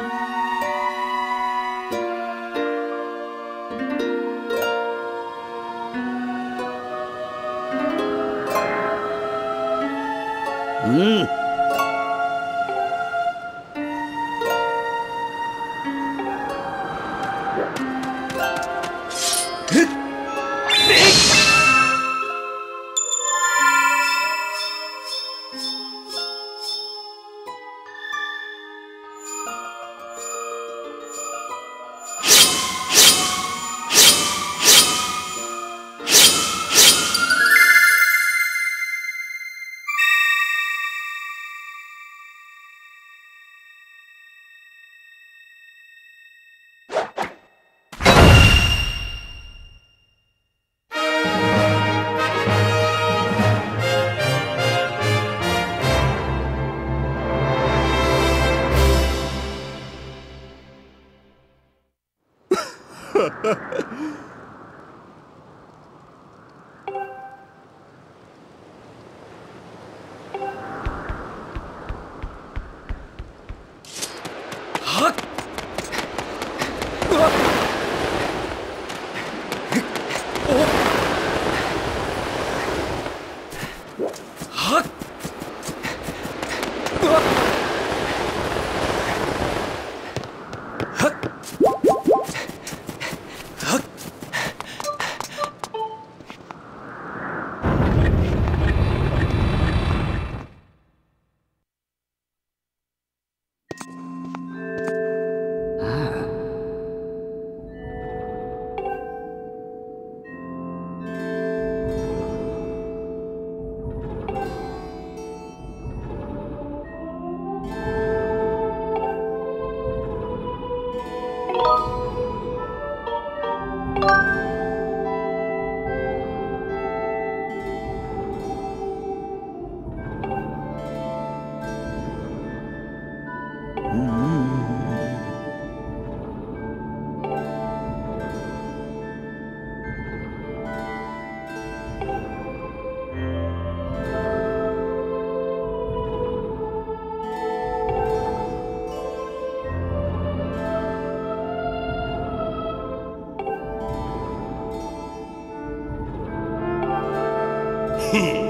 Música 으악! Hmm.